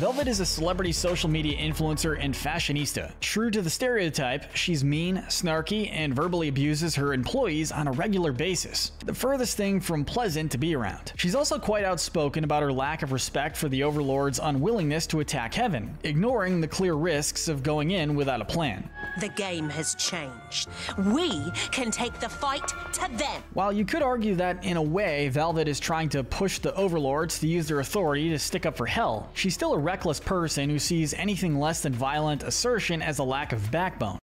Velvet is a celebrity social media influencer and fashionista. True to the stereotype, she's mean, snarky, and verbally abuses her employees on a regular basis. The furthest thing from pleasant to be around. She's also quite outspoken about her lack of respect for the Overlord's unwillingness to attack Heaven, ignoring the clear risks of going in without a plan. The game has changed. We can take the fight to them. While you could argue that, in a way, Velvet is trying to push the Overlords to use their authority to stick up for Hell, she's still a reckless person who sees anything less than violent assertion as a lack of backbone.